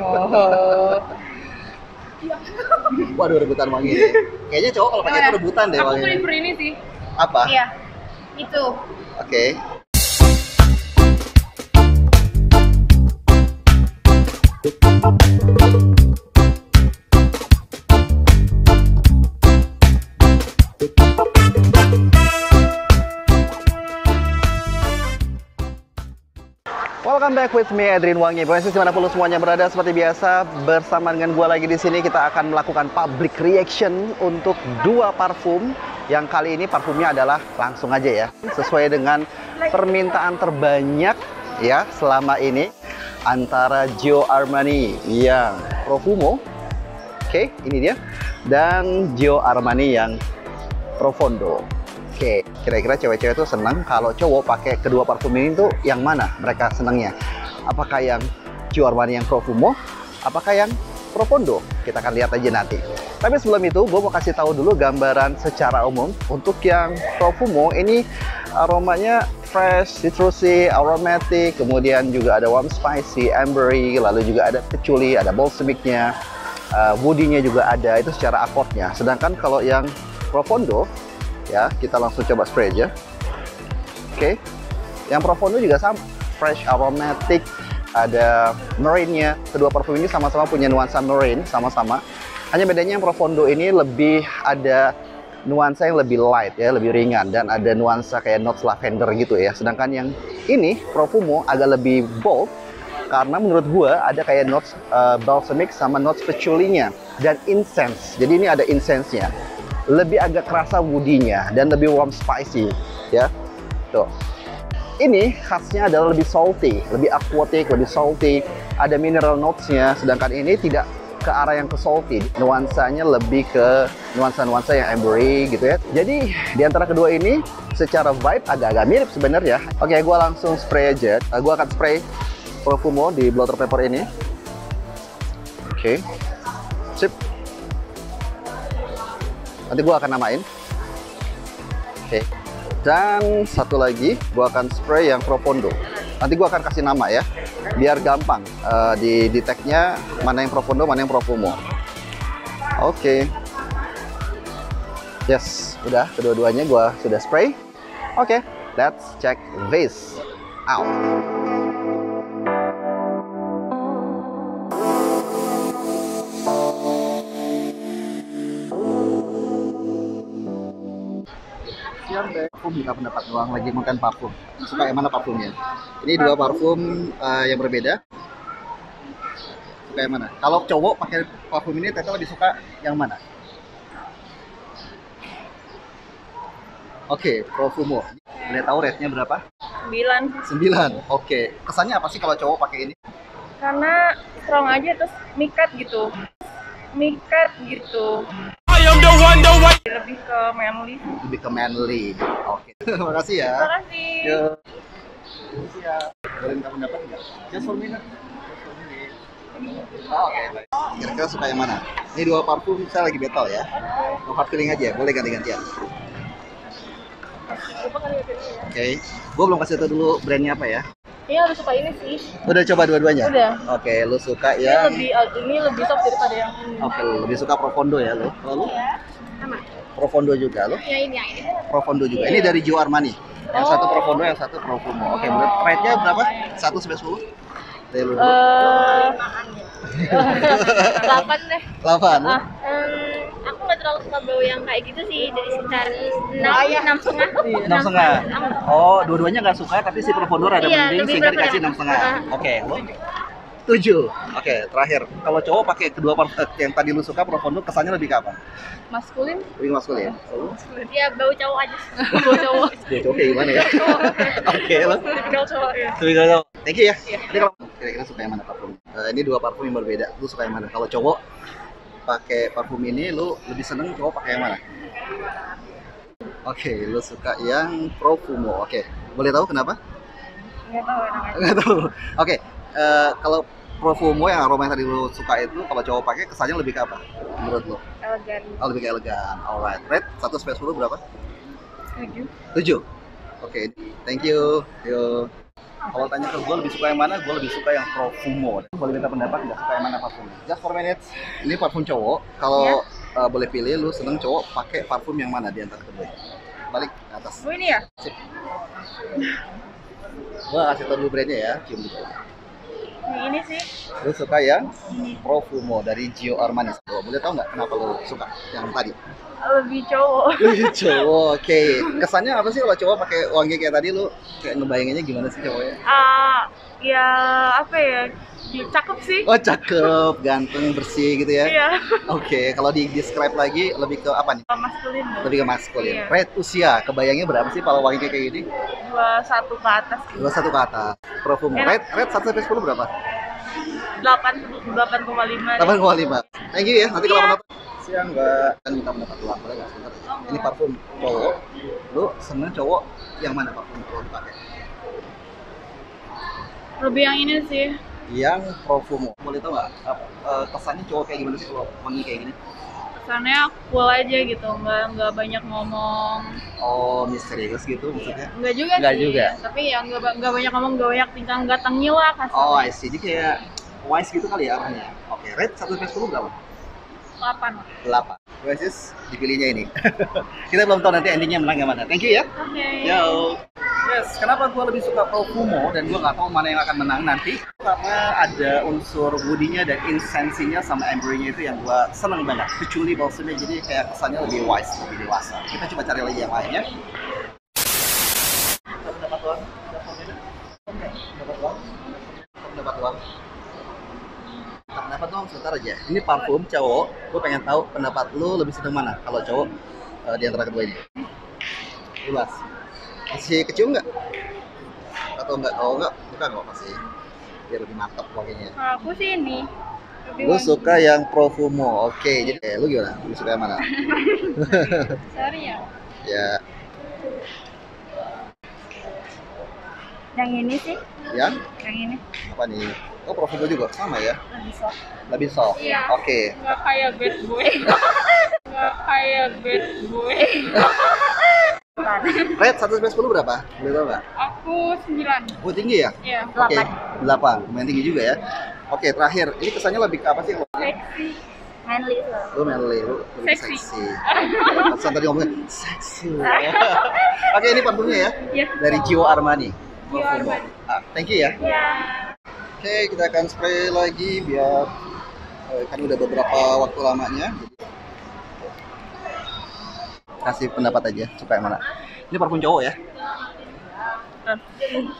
Oh. Waduh rebutan wangi. Kayaknya cowok kalau pakai itu rebutan deh Aku wangi. prefer ini sih. Apa? Iya. Itu. Oke. Welcome back with me Edrin Wangi. Pemirsa di mana pun semuanya berada seperti biasa bersama dengan gua lagi di sini kita akan melakukan public reaction untuk dua parfum yang kali ini parfumnya adalah langsung aja ya sesuai dengan permintaan terbanyak ya selama ini antara Gio Armani yang Profumo, oke ini dia, dan Gio Armani yang Profondo. Oke, kira-kira cewek-cewek itu senang kalau cowok pakai kedua parfum ini tuh yang mana mereka senangnya? Apakah yang Gio Armani yang Profumo? Apakah yang Profondo? Kita akan lihat aja nanti. Tapi sebelum itu, gue mau kasih tahu dulu gambaran secara umum. Untuk yang Profumo, ini aromanya fresh, citrusy, aromatic, kemudian juga ada warm spicy, ambery, lalu juga ada patchouli, ada balsamicnya, uh, woody-nya juga ada, itu secara akordnya. Sedangkan kalau yang Profondo, ya kita langsung coba spray aja. Oke. Yang Profondo juga sama. Fresh aromatic. Ada marine-nya kedua parfum ini sama-sama punya nuansa marine sama-sama. Hanya bedanya yang Profondo ini lebih ada nuansa yang lebih light ya lebih ringan. Dan ada nuansa kayak notes lavender gitu ya. Sedangkan yang ini Profumo agak lebih bold. Karena menurut gua ada kayak notes uh, balsamic sama notes patchouli-nya. Dan incense. Jadi ini ada incense-nya lebih agak kerasa woody-nya dan lebih warm spicy ya. Tuh. Ini khasnya adalah lebih salty lebih aquatic lebih salty. Ada mineral notes-nya sedangkan ini tidak ke arah yang ke salty. Nuansanya lebih ke nuansa-nuansa yang ambery gitu ya. Jadi di antara kedua ini secara vibe agak-agak mirip sebenarnya. Oke gua langsung spray aja. Uh, gua akan spray Profumo di blotter paper ini. Oke. Sip nanti gua akan namain. Oke. Dan satu lagi gua akan spray yang Profondo. Nanti gua akan kasih nama ya biar gampang eh, di tagnya mana yang Profondo mana yang Profumo. Oke. Yes udah kedua-duanya gua sudah spray. Oke let's check this out Siang deh. Aku minta pendapat doang lagi makan parfum. Suka yang mana parfumnya? Ini dua parfum eh, yang berbeda. Suka yang mana? Kalau cowok pakai parfum ini, Tete lebih suka yang mana? Oke, Profumo. Boleh tahu rate-nya berapa? 9 9. Oke. Kesannya apa sih kalau cowok pakai ini? karena strong aja terus mikat gitu. Mikat gitu. Lebih ke manly. Lebih ke manly. Oke. Terima kasih ya. Terima kasih. Yo. Siap. Boleh minta pendapat nggak? Just for me. Oh, Oke, baik. Kira-kira suka yang mana? Ini dua parfum saya lagi battle ya. No hard feeling aja, boleh ganti-gantian. Oke, gue belum kasih tau dulu brandnya apa ya. Iya lebih suka ini sih. Udah coba dua-duanya? Udah. Oke, lu suka Ini yang lebih ini lebih soft daripada yang ini. Oke, lu lebih suka Profondo ya lo? Lalu Sama. Profondo juga lo? Ya ini yang ini. Profondo juga. Ini dari Gio Armani. Yang Oh. satu Profondo, yang satu Profumo. Oke, menurut rate-nya berapa? 1 sampai 10? Dari lu. Eh, delapan deh. 8. Ah. Hmm, terlalu suka bau yang kayak gitu sih dari sekitar enam enam setengah. enam setengah. Oh, dua-duanya nggak suka, tapi si Profondo rada Iya, mending sehingga dikasih yang- enam setengah. Ah. Oke, lo tujuh. Oke, terakhir. Kalau cowok pakai kedua parfum yang tadi lu suka Profondo, kesannya lebih ke apa? Maskulin. Lebih maskulin ya? Oh, Ya bau cowok aja. Bau cowok. dia cowok kayak gimana ya? Oke, lo. Tipikal cowok ya. Lebih ke cowok. Thank you ya. Iya. Jadi kalau kira-kira suka yang mana parfum? Eh, ini dua parfum yang berbeda. Lu suka yang mana? Kalau cowok pakai parfum ini, lu lebih seneng cowok pakai yang mana? Oke, lu suka yang Profumo. Oke, boleh tahu kenapa? Nggak tahu namanya. Nggak tahu. Oke, eh, kalau Profumo yang aroma yang tadi lu suka itu, kalau cowok pakai kesannya lebih ke apa? Menurut lu? Elegan. Oh, lebih ke elegan. Alright. Rate 1 sampai 10 berapa? Tujuh. 7. Oke, thank you. Yo. Kalau tanya ke gue lebih suka yang mana, gue lebih suka yang Profumo. Boleh minta pendapat nggak suka yang mana parfum? Just for minutes. Ini parfum cowok. Kalau uh, boleh pilih, lu seneng cowok pakai parfum yang mana di antara kedua? Balik ke atas. Oh ini ya? Sip. Gue kasih tau dulu brandnya ya, cium dulu. Yang ini sih. Lu suka yang Profumo dari Gio Armani. Oh, boleh tau nggak kenapa lu suka yang tadi? Lebih cowok. Wih, cowok, oke. Kesannya apa sih kalau cowok pakai wangi kayak tadi lu kayak ngebayanginnya gimana sih cowoknya? Ah, ya apa ya? Di- Cakep sih. Oh cakep, ganteng, bersih gitu ya. Iya. Oke, kalau di describe lagi lebih ke apa nih? Maskulin. Lebih ke maskulin. Iya. Rate usia, kebayangnya berapa sih kalau wangi kayak gini? Dua satu ke atas. Dua satu ke atas. Enak. Rate, rate satu sampai sepuluh berapa? Delapan delapan koma lima. Delapan koma lima. Thank you ya. Nanti kalau Iya. Siang mbak kan minta pendapat luang boleh nggak sebentar? Ini parfum cowok. Lu seneng cowok yang mana parfum cowok lu pakai? Lebih yang ini sih. Yang Profumo. Boleh tau nggak apa- eh, kesannya cowok kayak gimana sih kalau wangi kayak gini? Kesannya cool aja gitu, nggak nggak banyak ngomong. Oh misterius gitu maksudnya? Nggak juga Nggak sih. juga. Tapi ya nggak nggak banyak ngomong, nggak banyak tingkah nggak tengil lah kasarnya. Oh, I see. Jadi kayak wise gitu kali ya arahnya. Oke, rate 1 sampai 10 berapa? Delapan. 8. Oasis dipilihnya ini. Kita belum tahu nanti endingnya menang yang mana. Thank you ya. Oke. Yo. Yes, kenapa gue lebih suka Profumo dan gue nggak tahu mana yang akan menang nanti? Karena ada unsur woody-nya dan insensinya sama amber-nya itu yang gue seneng banget. Kecuali balsamnya jadi kayak kesannya lebih wise, lebih dewasa. Kita coba cari lagi yang lainnya. Dapat uang? Dapat uang? Dapat uang? Pendapat dong sebentar aja. Ini parfum cowok. Gue pengen tahu pendapat lu lebih seneng mana? Kalau cowok eh, di antara kedua ini. Bebas. Masih kecium nggak? Atau enggak? Kalau enggak, bukan kok masih biar lebih mantap wanginya. Aku sih ini. Lu suka yang Profumo. Oke, jadi eh, lu gimana? Lu suka yang mana? Sorry ya. ya, Yang ini sih. yang Yang ini. apa nih? Oh, Profumo juga sama ya? Lebih soft. Lebih soft. Iya. Oke. Nggak kayak bad boy. Nggak kayak bad boy. Red 1 sampai 10 berapa? Boleh tahu nggak? Aku sembilan. Oh, tinggi ya? Iya. Oke, 8. Lumayan tinggi juga ya. Oke, terakhir. Ini kesannya lebih ke apa sih? Seksi. Manly Lu manly, lu lebih Seksi. seksi. Pesan tadi ngomongnya seksi. Oke, ini parfumnya ya. Iya. Dari Gio Armani. Gio. Armani. Ah, thank you ya. Iya. Oke, kita akan spray lagi biar eh, kan udah beberapa waktu lamanya. Kasih pendapat aja suka yang mana. Ini parfum cowok ya.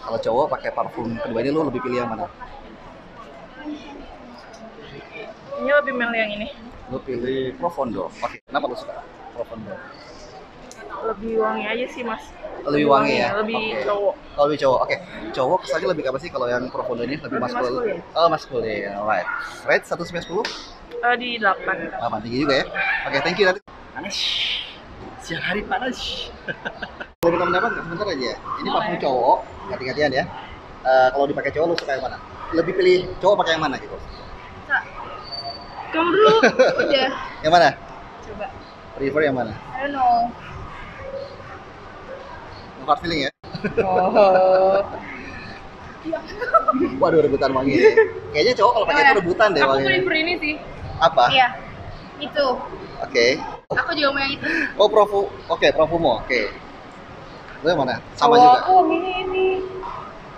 Kalau cowok pakai parfum kedua ini lu lebih pilih yang mana? Ini lebih mel yang ini. Lu pilih Profondo. Oke, kenapa lu suka Profondo? Lebih wangi aja sih mas. Lebih wangi ya? Lebih Oke. cowok. Kalau lebih cowok, oke. Cowok kesannya lebih apa sih kalau yang Profondo ini lebih Lebih maskulin? maskulin. Oh, maskulin. Alright. Rate 1 sampai 10? Eh, di delapan. Aman tinggi juga ya. Oke, thank you nanti. Panas. Siang hari panas. Minta pendapat? Sebentar aja. Ini parfum cowok, ganti-gantian ya. Eh, kalau dipakai cowok lu suka yang mana? Lebih pilih cowok pakai yang mana gitu? Kamu dulu. Udah. Yang mana? Coba. Prefer yang mana? I don't know. Hard feeling ya? Oh. Waduh rebutan wangi nih. Kayaknya cowok kalau pakai itu rebutan deh Aku wanginya. prefer ini sih. Apa? Iya. Itu. Oke. Aku juga mau yang itu. Oh Profu, oke Profumo, oke. Lu yang mana? Sama Kalau juga. aku wanginya ini.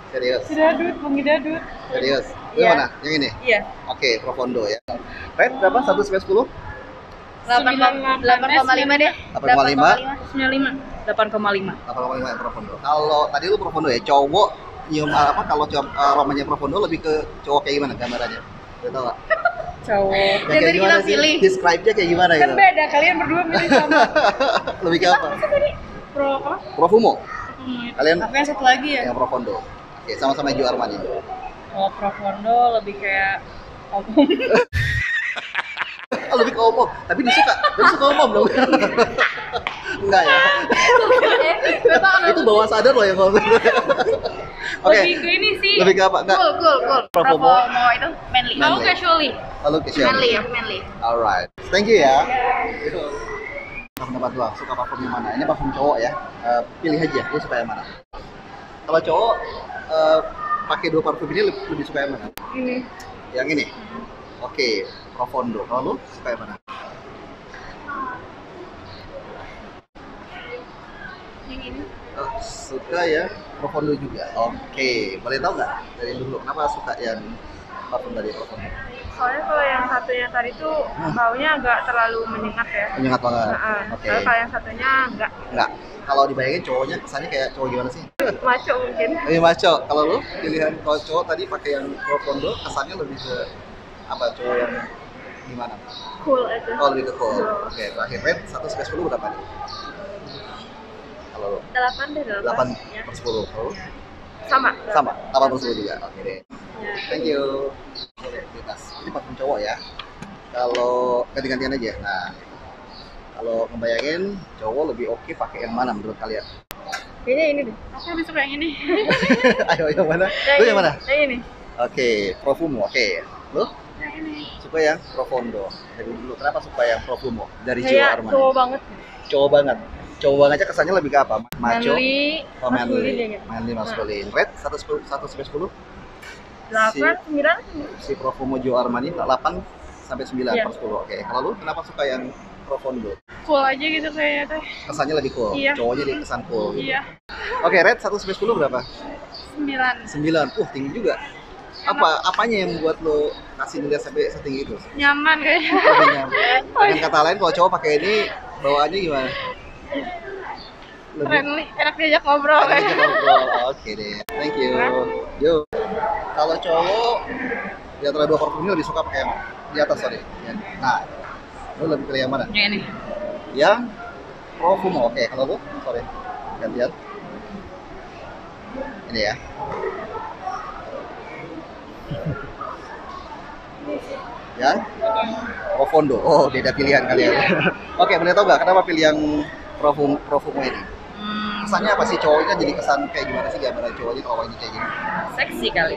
Serius, Si dadut, wangi dadut. serius. Lu yang mana? Yang ini? Iya. Oke, Profondo ya. Rate berapa? 1 sampai 10? Delapan koma lima deh. 8,5. Sembilan lima. Delapan koma lima. 8,5 yang Profondo. Kalau tadi lu Profondo ya, cowok nyium apa kalau cium aromanya Profondo lebih ke cowok kayak gimana gambarannya? Udah gak? Cowok. Ya, Yang tadi kita pilih. Describe-nya kayak gimana Kan gitu? beda, kalian berdua milih sama. lebih ke apa? Pro apa? Profumo. Hmm. Kalian Apa yang satu lagi ya? yang Profondo. Oke, sama-sama Gio Armani. Kalau Profondo lebih kayak. Oh, lebih ke omong, tapi dia suka, dia suka omong dong. Enggak ya? Itu bawah sadar loh yang ngomong. Oke, Lebih ke ini sih. lebih ke apa? Enggak. Cool, cool, cool. Profumo. Profumo itu manly. Aku casually. Lalu ke Shelly. Manly ya, manly. Alright, thank you ya. Nah, pendapat lu, suka parfum yang mana? Ini parfum cowok ya. Eh, pilih aja, lu suka yang mana? Kalau cowok, eh, pakai dua parfum ini lebih, lebih suka yang mana? Ini. Yang ini. Oke, Profondo. Kalau lu suka yang mana? Yang ini. Oh, suka ya Profondo juga. Oke, boleh tahu nggak dari dulu kenapa suka yang parfum tadi Profondo? Soalnya kalau yang satunya tadi tuh baunya agak terlalu menyengat ya. Menyengat banget. Nah, Oke. Kalau kalau yang satunya enggak Nggak. Kalau dibayangin cowoknya kesannya kayak cowok gimana sih? maco mungkin. Lebih maco. Kalau lu pilihan kalau cowok tadi pakai yang Profondo kesannya lebih ke apa cowok yang gimana? Cool aja. Oh lebih ke cool. Oke, terakhir red satu sampai sepuluh berapa nih? Kalau lu Delapan deh delapan Ya. per sepuluh. Kalau lu? Sama. sama delapan per sepuluh juga. Oke deh. Ya. Thank you. Oke, bebas. Ini parfum cowok ya. Kalau ganti-gantian aja. Nah, kalau ngebayangin cowok lebih oke pakai yang mana menurut kalian? Kayaknya ini deh. Aku lebih suka yang ini. Ayo yang mana? Lu yang mana? Yang ini. Oke, Profumo. Oke. Lu Yang ini. suka yang Profondo. Dari dulu kenapa suka yang Profumo? Dari Jiwa Kayak Armani. cowok banget. Cowok banget. Cowok aja kesannya lebih ke apa? Maco. Manly, Oh, maskulin manly. ya? Manly maskulin. Red 1 10 1 sampai 10. Delapan, sembilan. Si Profumo Armani 8 sampai 9 Iya. per 10. Oke. Kalau lu kenapa suka yang Profondo? Cool aja gitu kayaknya teh. Kesannya lebih cool. Iya. Cowoknya dia kesan cool. gitu. Iya. Oke, red 1 sampai 10 berapa? Sembilan. 9. Uh, tinggi juga. Apa apanya yang membuat lo kasih ngeliat sampai setinggi itu? Nyaman kayaknya. Lebih nyaman. Dengan kata lain kalau cowok pakai ini bawaannya gimana? Friendly, enak diajak ngobrol kayak. aja ngobrol. Oke deh. Thank you. Yo. Kalau cowok di antara dua parfum ini lebih suka pakai yang? Di atas sorry. Ya. Nah, lo lebih pilih yang mana? Yang ini. Yang Profumo. Oke, kalau lu sorry. Gantian. Ini ya. yang Profondo. Oh, beda pilihan kalian. Oke, boleh tahu nggak kenapa pilih yang Profum Profumo ini? Hmm, Kesannya apa sih cowoknya jadi kesan kayak gimana sih gambaran cowoknya kalau wanginya kayak gini? seksi kali.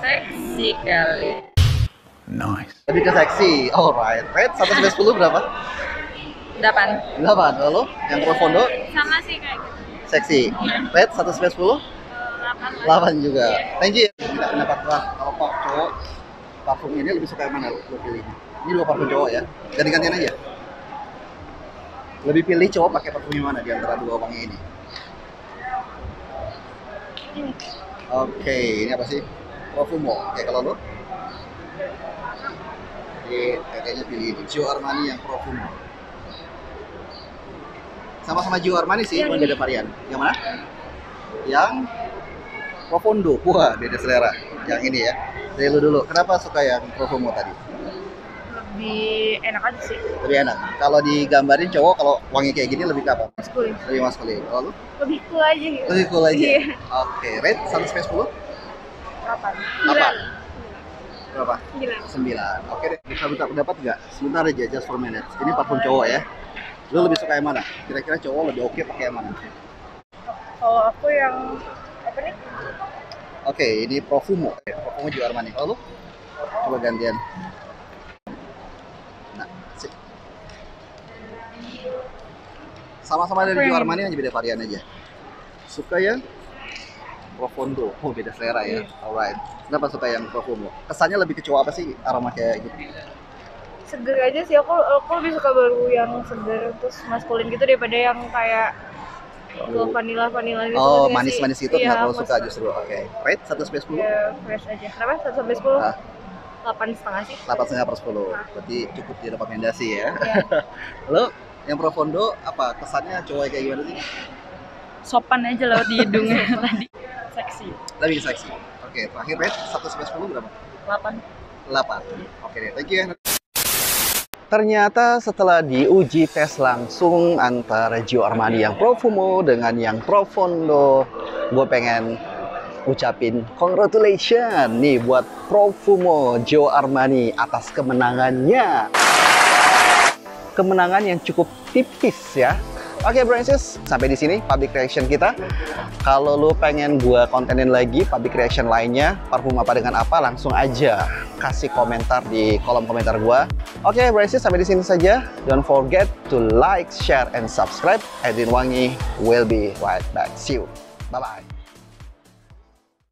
Seksi kali. Lebih ke seksi. Alright. Red 1 sampai 10 berapa? Delapan. 8. Lalu yang Profondo Sama sih kayak gitu. seksi. Red 1 sampai 10? Delapan. 8 juga. Thank you. Tidak pendapat gua kalau kok cowok parfum ini lebih suka yang mana lu lu pilih? Ini dua parfum cowok ya. Ganti-gantian aja. Lebih pilih cowok pakai parfum mana di antara dua wangi ini? Oke, ini apa sih? Profumo. Oke, kalau lu? Jadi, kayaknya pilih ini. Gio Armani yang Profumo. Sama-sama Gio Armani sih, cuma beda varian. Yang mana? Yang Profondo. Wah, beda selera. Yang ini ya. Dari lu dulu. Kenapa suka yang Profumo tadi? Lebih enak aja sih. Lebih enak. Kalau digambarin cowok kalau wangi kayak gini lebih ke apa? Maskulin. Lebih maskulin. Kalau lu? Lebih cool aja gitu. Lebih cool aja. Iya. Oke, rate 1 sampai 10? Delapan. 8. Berapa? Sembilan. 9. Oke deh, bisa minta pendapat nggak? Sebentar aja, just for minutes. Ini parfum cowok ya. Lu lebih suka yang mana? Kira-kira cowok lebih oke pakai yang mana? Kalau aku yang apa nih? Oke, ini Profumo. Profumo juga Armani. Kalau lu? Coba gantian. Nah, sip. Sama-sama dari Gio Armani hanya beda varian aja. Suka yang Profondo. Oh, beda selera ya. Alright. Kenapa suka yang Profumo? Kesannya lebih ke cowok apa sih aroma kayak gitu? Seger aja sih aku aku lebih suka baru yang seger terus maskulin gitu daripada yang kayak ke vanilla vanilla gitu. Oh, nggak manis-manis gitu iya, kenapa lu aku suka justru? Oke. Rate 1 sampai 10? Ya, fresh aja. Kenapa? 1 sampai 10? Ah. 8 setengah sih. 8 setengah per 10. Berarti cukup direkomendasi ya. Iya. Lo yang Profondo apa kesannya cowok kayak gimana sih? Sopan aja lewat di hidungnya tadi. Seksi. Lebih seksi. Oke, terakhir rate 1 sampai 10 berapa? 8. 8. Oke deh, thank you ya. Ternyata setelah diuji tes langsung antara Gio Armani yang Profumo dengan yang Profondo, gue pengen ucapin congratulations nih buat Profumo Gio Armani atas kemenangannya. Kemenangan yang cukup tipis ya. Oke, Branches, sampai di sini public reaction kita. Kalau lu pengen gua kontenin lagi public reaction lainnya, parfum apa dengan apa, langsung aja kasih komentar di kolom komentar gua. Oke, Branches, sampai di sini saja. Don't forget to like, share, and subscribe. Edwin Wangi will be right back. See you. Bye-bye.